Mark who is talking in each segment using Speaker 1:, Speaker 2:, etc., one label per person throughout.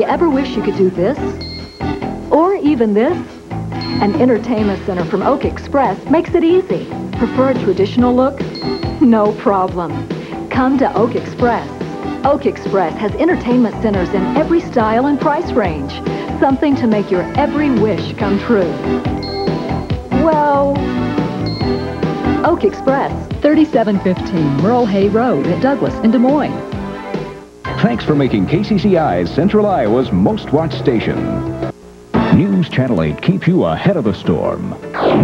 Speaker 1: you ever wish you could do this? Or even this? An entertainment center from Oak Express makes it easy. Prefer a traditional look? No problem. Come to Oak Express. Oak Express has entertainment centers in every style and price range. Something to make your every wish come true. Well, Oak Express.
Speaker 2: 3715 Merle Hay Road at Douglas in Des Moines.
Speaker 3: Thanks for making KCCI Central Iowa's most watched station. News Channel 8 keeps you ahead of the storm.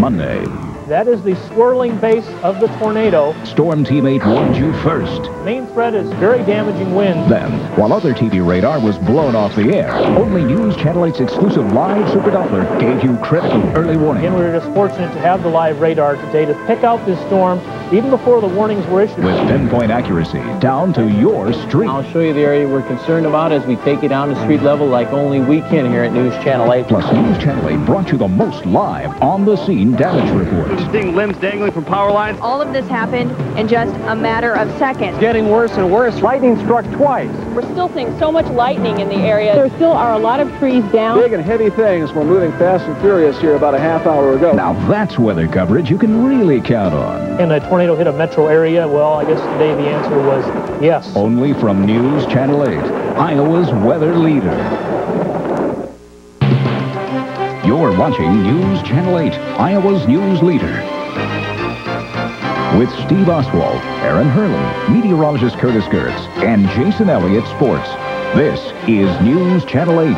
Speaker 3: Monday,
Speaker 4: That is the swirling base of the tornado.
Speaker 3: Storm Team 8 warned you first.
Speaker 4: Main threat is very damaging wind.
Speaker 3: Then, while other TV radar was blown off the air, only News Channel 8's exclusive live Super Doppler gave you critical early warning.
Speaker 4: Again, we were just fortunate to have the live radar today to pick out this storm even before the warnings were issued.
Speaker 3: With pinpoint accuracy down to your street.
Speaker 5: I'll show you the area we're concerned about as we take you down to street level like only we can here at News Channel 8.
Speaker 3: Plus, News Channel 8 brought you the most live on-the-scene damage reports.
Speaker 6: Seeing limbs dangling from power lines.
Speaker 7: All of this happened in just a matter of seconds.
Speaker 6: Getting worse and worse. Lightning struck twice.
Speaker 7: We're still seeing so much lightning in the area. There still are a lot of trees down.
Speaker 6: Big and heavy things were moving fast and furious here about a half hour ago.
Speaker 3: Now that's weather coverage you can really count on.
Speaker 4: And a tornado hit a metro area? Well, I guess today the answer was yes.
Speaker 3: Only from News Channel 8, Iowa's weather leader. You're watching News Channel 8, Iowa's news leader. With Steve Oswald, Aaron Hurley, meteorologist Curtis Gertz, and Jason Elliott Sports. This is News Channel 8.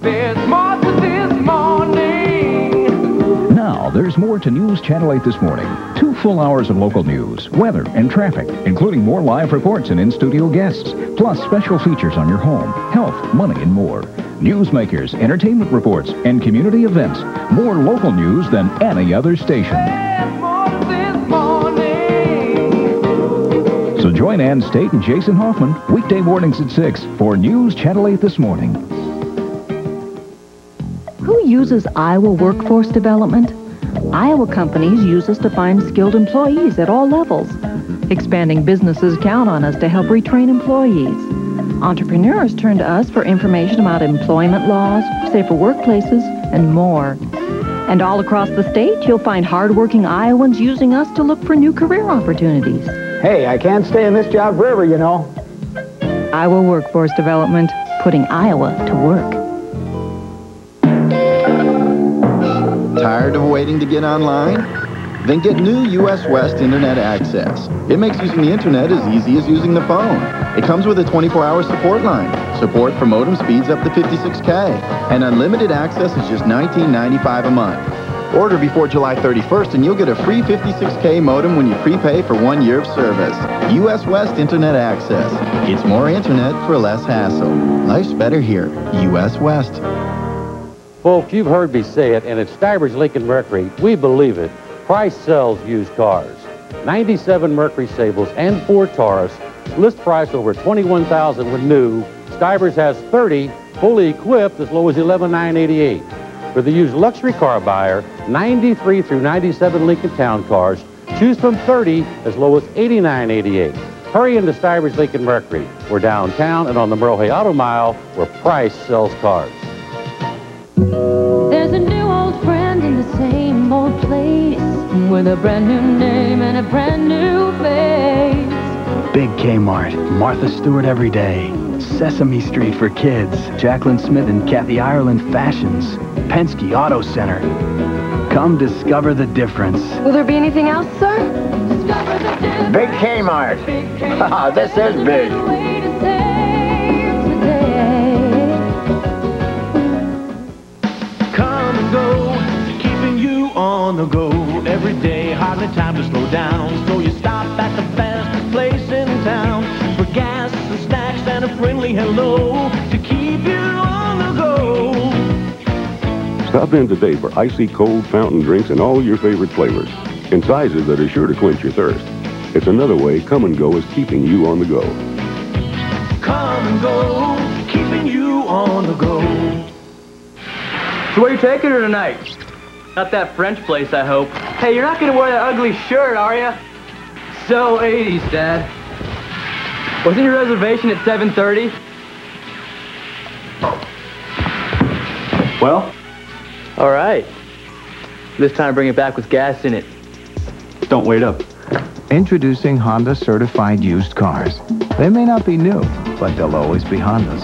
Speaker 8: There's more to this morning.
Speaker 3: Now, there's more to News Channel 8 this morning. Two full hours of local news, weather, and traffic, including more live reports and in-studio guests, plus special features on your home, health, money, and more. Newsmakers, entertainment reports, and community events. More local news than any other station. So join Ann State and Jason Hoffman weekday mornings at 6 for News Channel 8 this morning.
Speaker 2: Who uses Iowa Workforce Development? Iowa companies use us to find skilled employees at all levels. Expanding businesses count on us to help retrain employees. Entrepreneurs turn to us for information about employment laws, safer workplaces, and more. And all across the state, you'll find hardworking Iowans using us to look for new career opportunities.
Speaker 6: Hey, I can't stay in this job forever, you know.
Speaker 2: Iowa Workforce Development, putting Iowa to work.
Speaker 9: Tired of waiting to get online? Then get new US West Internet access. It makes using the internet as easy as using the phone. It comes with a 24-hour support line, support for modem speeds up to 56K, and unlimited access is just $19.95 a month. Order before July 31st and you'll get a free 56K modem when you prepay for one year of service. US West Internet access. It's more internet for less hassle. Life's better here. US West.
Speaker 10: Folks, you've heard me say it, and at Stivers Lincoln Mercury, we believe it. Price sells used cars. 97 Mercury Sables and Ford Taurus. List price over 21000 with new. Stivers has 30 fully equipped as low as 11988 For the used luxury car buyer, 93 through 97 Lincoln Town cars. Choose from 30 as low as 8988 Hurry into Stivers Lincoln Mercury. We're downtown and on the Merle Hay Auto Mile where price sells cars.
Speaker 11: There's a new old friend in the same old place with a brand new name and a brand new face.
Speaker 12: Big Kmart, Martha Stewart every day. Sesame Street for kids, Jaclyn Smith and Kathy Ireland fashions, Penske Auto Center. Come discover the difference.
Speaker 7: Will there be anything else, sir?
Speaker 13: Big Kmart. this is big.
Speaker 8: Kum & Go, keeping you on the go every day. Hardly time to slow down, so you Stop in
Speaker 14: today for icy cold fountain drinks in all your favorite flavors, in sizes that are sure to quench your thirst. It's another way Kum & Go is keeping you on the go.
Speaker 8: Kum & Go, keeping you on the go.
Speaker 15: So where are you taking her tonight? Not that French place, I hope. Hey, you're not gonna wear that ugly shirt, are you? So 80s, Dad. Wasn't your reservation at 7.30? Well? All right. This time bring it back with gas in it.
Speaker 16: Don't wait up. Introducing Honda certified used cars. They may not be new, but they'll always be Hondas.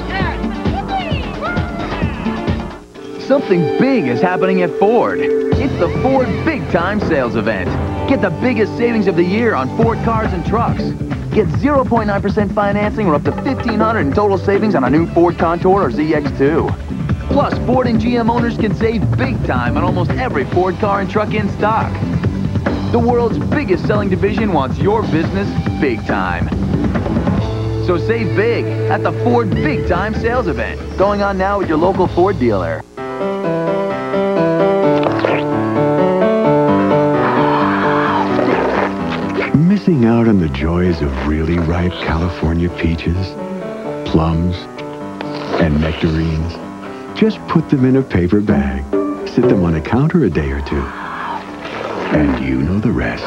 Speaker 17: Something big is happening at Ford. It's the Ford Big Time Sales Event. Get the biggest savings of the year on Ford cars and trucks. Get 0.9% financing or up to 1,500 in total savings on a new Ford Contour or ZX2. Plus, Ford and GM owners can save big time on almost every Ford car and truck in stock. The world's biggest selling division wants your business big time. So save big at the Ford Big Time Sales Event. Going on now at your local Ford dealer.
Speaker 18: Missing out on the joys of really ripe California peaches, plums, and nectarines? Just put them in a paper bag. Sit them on a counter a day or two. And you know the rest.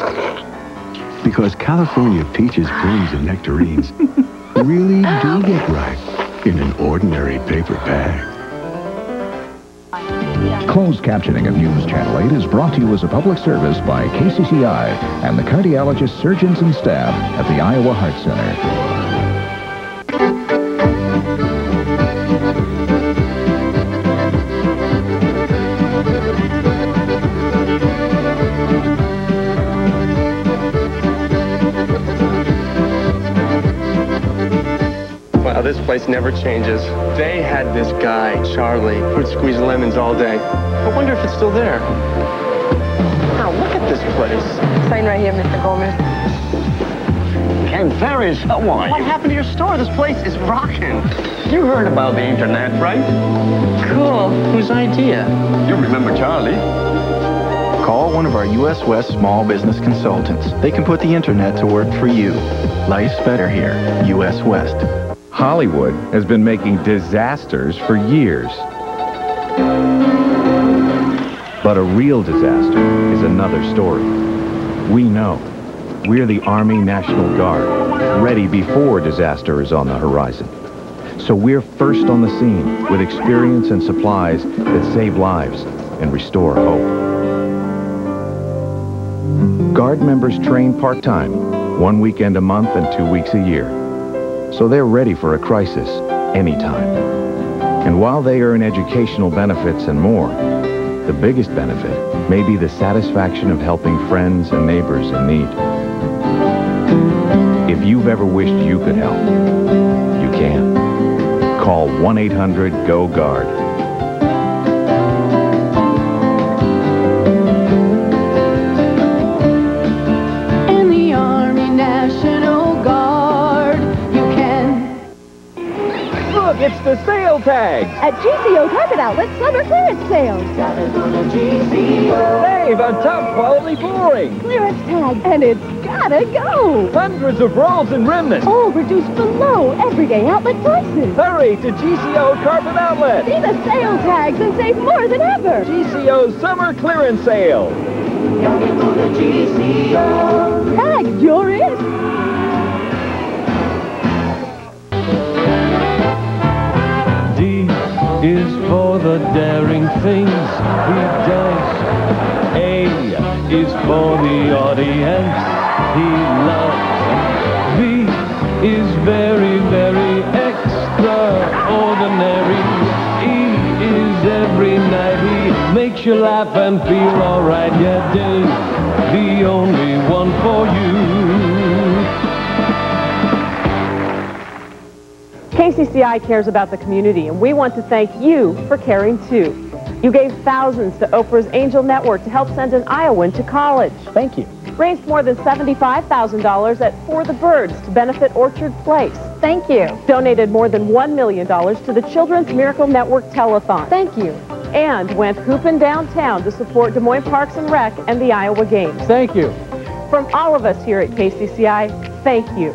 Speaker 18: Because California peaches, plums, and nectarines really do get ripe in an ordinary paper bag.
Speaker 3: Closed captioning of News Channel 8 is brought to you as a public service by KCCI and the cardiologists, surgeons, and staff at the Iowa Heart Center.
Speaker 13: This place never changes. They had this guy, Charlie, who'd squeeze lemons all day. I wonder if it's still there. Now, look at this place.
Speaker 6: Sign right here, Mr. Gomez.
Speaker 13: Ken Ferris, uh, why? What happened to your store? This place is rocking. You heard about the internet, right? Cool. Whose idea? You remember Charlie.
Speaker 16: Call one of our U.S. West small business consultants. They can put the internet to work for you. Life's better here. U.S. West.
Speaker 19: Hollywood has been making disasters for years. But a real disaster is another story. We know. We're the Army National Guard, ready before disaster is on the horizon. So we're first on the scene with experience and supplies that save lives and restore hope. Guard members train part-time, one weekend a month and two weeks a year. So they're ready for a crisis anytime. And while they earn educational benefits and more, the biggest benefit may be the satisfaction of helping friends and neighbors in need. If you've ever wished you could help, you can. Call 1-800-GO-GUARD.
Speaker 14: It's the sale tag.
Speaker 6: At GCO Carpet Outlet Summer Clearance Sales.
Speaker 14: Save on top quality flooring.
Speaker 6: Clearance tag, and it's gotta go.
Speaker 14: Hundreds of rolls and remnants.
Speaker 6: All reduced below everyday outlet prices.
Speaker 14: Hurry to GCO Carpet Outlet.
Speaker 6: See the sale tags and save more than ever.
Speaker 14: GCO Summer Clearance Sale.
Speaker 6: Tags, you're it.
Speaker 20: Is for the daring things he does. A is for the audience he loves. V is very, very extraordinary. E is every night he makes you laugh and feel alright. Yeah, Dave, the only one for you.
Speaker 7: KCCI cares about the community, and we want to thank you for caring too. You gave thousands to Oprah's Angel Network to help send an Iowan to college.
Speaker 4: Thank you.
Speaker 7: Raised more than $75,000 at For the Birds to benefit Orchard Place. Thank you. Donated more than $1 million to the Children's Miracle Network Telethon. Thank you. And went hooping downtown to support Des Moines Parks and Rec and the Iowa Games.
Speaker 4: Thank you.
Speaker 7: From all of us here at KCCI, thank you.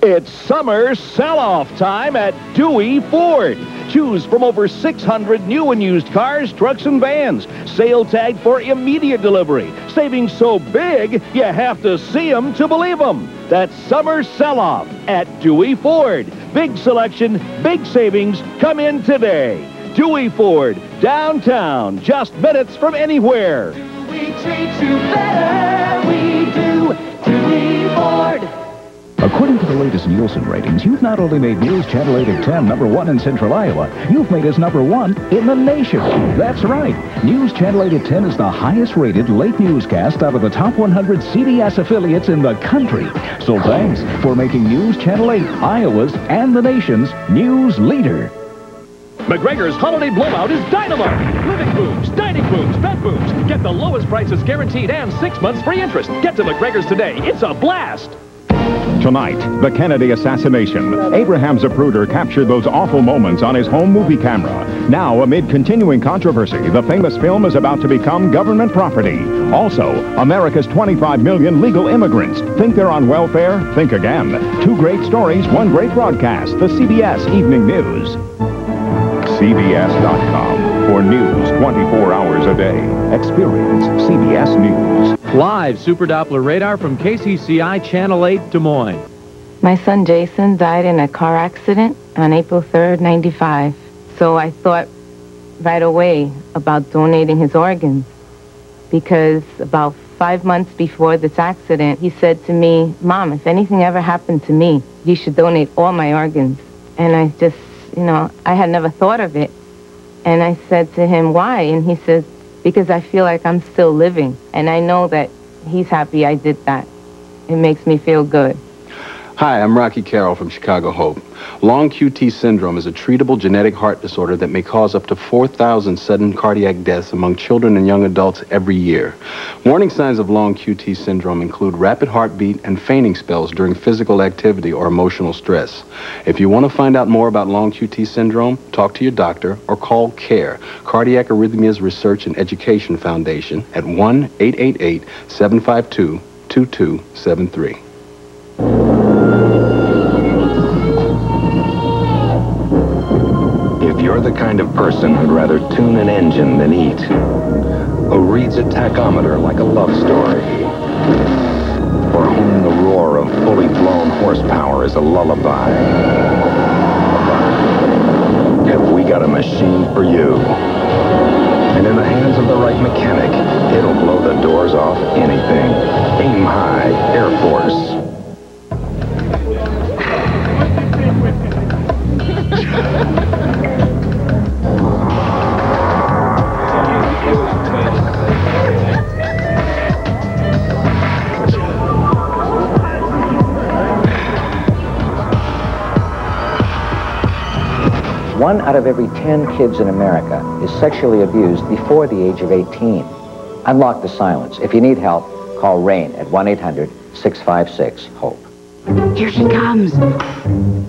Speaker 14: It's summer sell-off time at Dewey Ford. Choose from over 600 new and used cars, trucks, and vans. Sale tag for immediate delivery. Savings so big, you have to see them to believe them. That's summer sell-off at Dewey Ford. Big selection, big savings. Come in today. Dewey Ford, downtown, just minutes from anywhere.
Speaker 21: We treat you better, we do. Dewey Ford.
Speaker 3: According to the latest Nielsen ratings, you've not only made News Channel 8 at 10 number one in Central Iowa, you've made us number one in the nation. That's right. News Channel 8 at 10 is the highest rated late newscast out of the top 100 CBS affiliates in the country. So thanks for making News Channel 8 Iowa's and the nation's news leader.
Speaker 14: McGregor's holiday blowout is dynamite. Living booms, dining booms, bed booms. Get the lowest prices guaranteed and six months free interest. Get to McGregor's today. It's a blast.
Speaker 9: Tonight, the Kennedy assassination. Abraham Zapruder captured those awful moments on his home movie camera. Now, amid continuing controversy, the famous film is about to become government property. Also, America's 25 million legal immigrants. Think they're on welfare? Think again. Two great stories, one great broadcast. The CBS Evening News. CBS.com for news 24 hours a day. Experience CBS News.
Speaker 22: Live Super Doppler radar from KCCI Channel 8 Des Moines.
Speaker 23: My son Jason died in a car accident on April 3rd, 95. So I thought right away about donating his organs because about five months before this accident, he said to me, Mom, if anything ever happened to me, you should donate all my organs. And I just, you know, I had never thought of it. And I said to him, why? And he says, because I feel like I'm still living. And I know that he's happy I did that. It makes me feel good.
Speaker 24: Hi, I'm Rocky Carroll from Chicago Hope. Long QT syndrome is a treatable genetic heart disorder that may cause up to 4,000 sudden cardiac deaths among children and young adults every year. Warning signs of long QT syndrome include rapid heartbeat and fainting spells during physical activity or emotional stress. If you want to find out more about long QT syndrome, talk to your doctor or call CARE, Cardiac Arrhythmias Research and Education Foundation at 1-888-752-2273.
Speaker 9: If you're the kind of person who'd rather tune an engine than eat, who reads a tachometer like a love story, for whom the roar of fully blown horsepower is a lullaby, have we got a machine for you? And in the hands of the right mechanic, it'll blow the doors off anything. Aim high, Air Force.
Speaker 13: One out of every 10 kids in America is sexually abused before the age of 18. Unlock the silence. If you need help, call RAINN at 1-800-656-HOPE.
Speaker 25: Here she comes.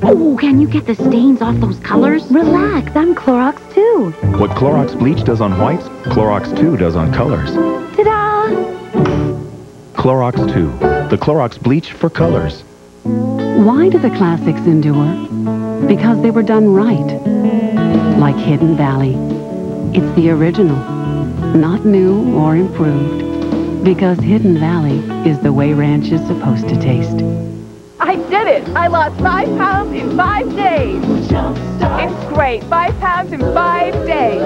Speaker 25: Oh, can you get the stains off those colors?
Speaker 15: Relax, I'm Clorox 2.
Speaker 9: What Clorox bleach does on whites, Clorox 2 does on colors.
Speaker 15: Ta-da!
Speaker 9: Clorox 2, the Clorox bleach for colors.
Speaker 12: Why do the classics endure? Because they were done right. Like Hidden Valley. It's the original, not new or improved. Because Hidden Valley is the way ranch is supposed to taste.
Speaker 5: I did it! I lost five pounds in five days. It's great. Five pounds in five days.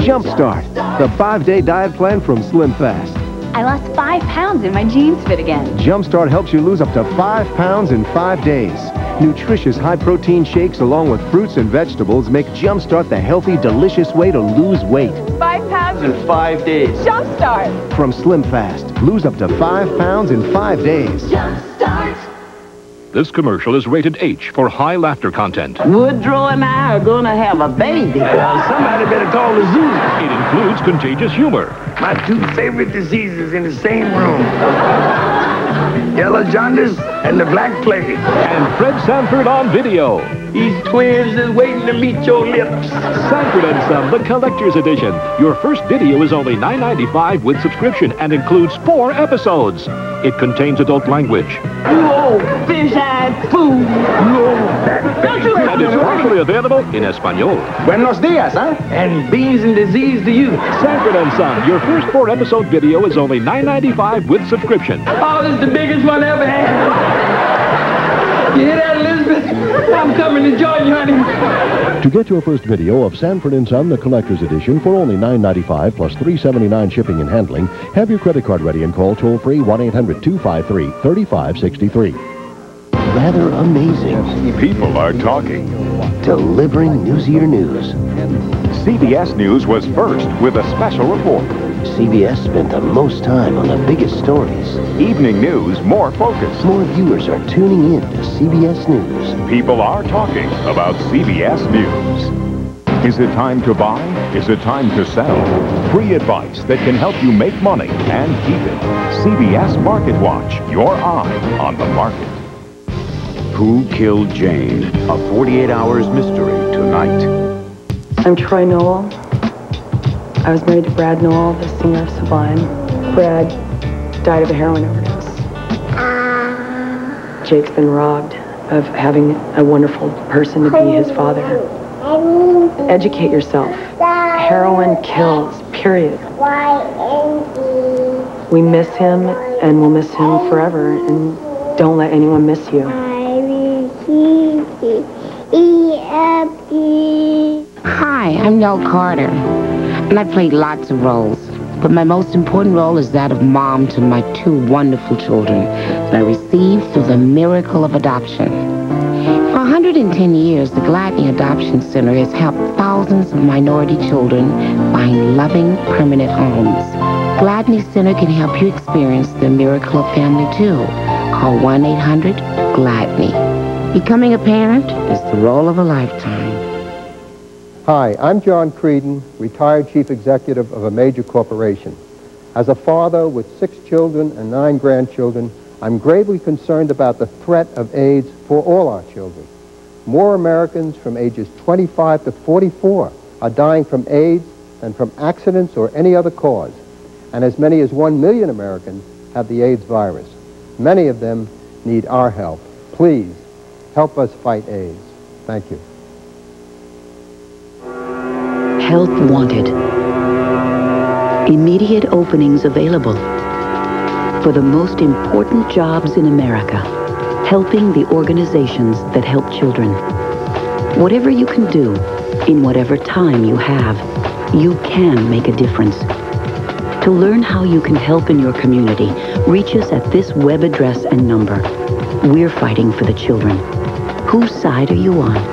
Speaker 26: Jumpstart, the five-day diet plan from Slim Fast.
Speaker 15: I lost five pounds and my jeans fit again.
Speaker 26: Jumpstart helps you lose up to five pounds in five days. Nutritious high-protein shakes along with fruits and vegetables make Jumpstart the healthy, delicious way to lose weight.
Speaker 5: Five pounds
Speaker 26: In five days.
Speaker 5: Jumpstart.
Speaker 26: From Slim Fast, lose up to five pounds in five days. Jumpstart.
Speaker 3: This commercial is rated H for high laughter content.
Speaker 27: Woodrow and I are gonna have a baby.
Speaker 3: Well, somebody better call the zoo. It includes contagious humor.
Speaker 28: My two favorite diseases in the same room. Yellow jaundice and the black plague.
Speaker 3: And Fred Sanford on video.
Speaker 15: These twins is waiting to meet your lips.
Speaker 14: Sanford and Son, the collector's edition. Your first video is only $9.95 with subscription and includes four episodes. It contains adult language.
Speaker 29: Whoa, fish-eyed fool. Don't you
Speaker 14: And is partially available in Espanol.
Speaker 15: Buenos dias, huh? And beans and disease to you.
Speaker 14: Sanford and Son, your first four-episode video is only $9.95 with subscription.
Speaker 15: Oh, this is the biggest one I ever had. You hear that, Elizabeth? I'm coming to join you, honey.
Speaker 30: To get your first video of Sanford & Son, the collector's edition, for only $9.95 plus $3.79 shipping and handling, have your credit card ready and call toll-free 1-800-253-3563.
Speaker 31: Rather amazing.
Speaker 9: People are talking.
Speaker 31: Delivering newsier news.
Speaker 9: CBS News was first with a special report.
Speaker 31: CBS spent the most time on the biggest stories.
Speaker 9: Evening news more focused.
Speaker 31: More viewers are tuning in to CBS News.
Speaker 9: People are talking about CBS News. Is it time to buy? Is it time to sell? Free advice that can help you make money and keep it. CBS MarketWatch, your eye on the market.
Speaker 32: Who killed Jane? A 48 hours mystery tonight.
Speaker 33: I'm Troy Nowell. I was married to Brad Nowell, the singer of Sublime. Brad died of a heroin overdose. Jake's been robbed of having a wonderful person to be his father. Educate yourself. Heroin kills, period. We miss him and we'll miss him forever and don't let anyone miss you.
Speaker 34: Hi, I'm Nell Carter, and I played lots of roles. But my most important role is that of mom to my two wonderful children that I received through the miracle of adoption. For 110 years, the Gladney Adoption Center has helped thousands of minority children find loving, permanent homes. Gladney Center can help you experience the miracle of family too. Call 1-800-GLADNEY. Becoming a parent is the role of a lifetime.
Speaker 35: Hi, I'm John Creedon, retired chief executive of a major corporation. As a father with six children and nine grandchildren, I'm gravely concerned about the threat of AIDS for all our children. More Americans from ages 25 to 44 are dying from AIDS than from accidents or any other cause. And as many as 1 million Americans have the AIDS virus. Many of them need our help. Please, help us fight AIDS. Thank you.
Speaker 36: Help wanted. Immediate openings available. For the most important jobs in America, helping the organizations that help children. Whatever you can do, in whatever time you have, you can make a difference. To learn how you can help in your community, reach us at this web address and number. We're fighting for the children. Whose side are you on?